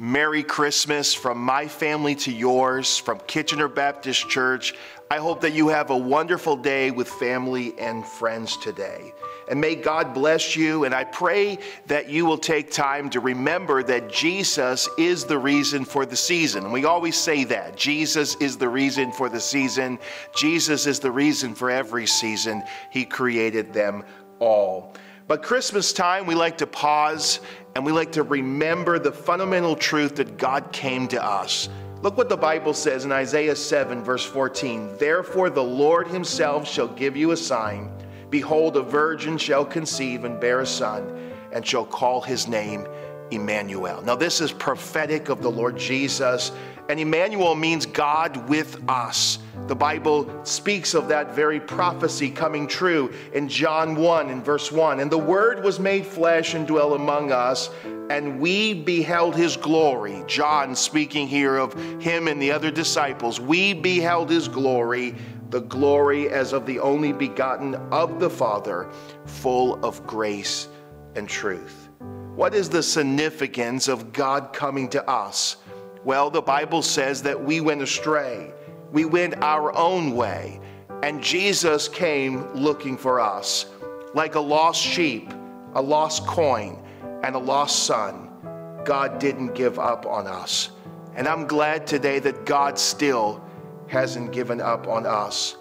Merry Christmas from my family to yours, from Kitchener Baptist Church. I hope that you have a wonderful day with family and friends today. And may God bless you. And I pray that you will take time to remember that Jesus is the reason for the season. And we always say that Jesus is the reason for the season. Jesus is the reason for every season. He created them all. But Christmas time, we like to pause and we like to remember the fundamental truth that God came to us. Look what the Bible says in Isaiah 7, verse 14. Therefore, the Lord himself shall give you a sign. Behold, a virgin shall conceive and bear a son, and shall call his name Emmanuel. Now, this is prophetic of the Lord Jesus, and Emmanuel means God with us. The Bible speaks of that very prophecy coming true in John 1 in verse 1. And the Word was made flesh and dwelt among us, and we beheld his glory. John speaking here of him and the other disciples. We beheld his glory, the glory as of the only begotten of the Father, full of grace and truth. What is the significance of God coming to us? Well, the Bible says that we went astray. We went our own way. And Jesus came looking for us. Like a lost sheep, a lost coin, and a lost son, God didn't give up on us. And I'm glad today that God still hasn't given up on us.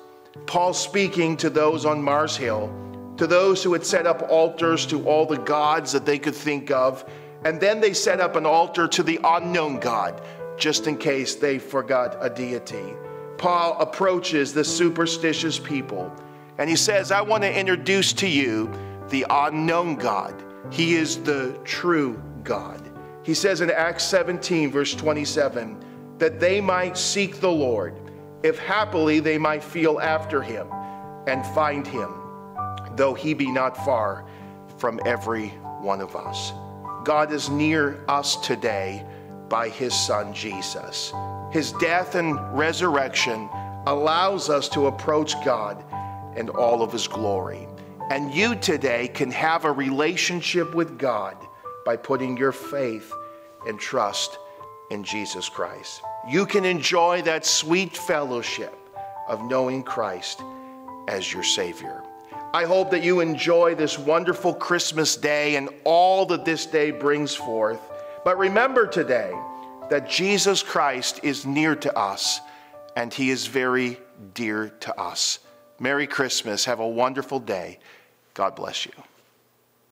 Paul speaking to those on Mars Hill, to those who had set up altars to all the gods that they could think of, and then they set up an altar to the unknown God, just in case they forgot a deity. Paul approaches the superstitious people and he says, I want to introduce to you the unknown God. He is the true God. He says in Acts 17, verse 27, that they might seek the Lord, if happily they might feel after him and find him, though he be not far from every one of us. God is near us today by his son Jesus. His death and resurrection allows us to approach God in all of his glory. And you today can have a relationship with God by putting your faith and trust in Jesus Christ. You can enjoy that sweet fellowship of knowing Christ as your Savior. I hope that you enjoy this wonderful Christmas day and all that this day brings forth. But remember today that Jesus Christ is near to us and he is very dear to us. Merry Christmas. Have a wonderful day. God bless you.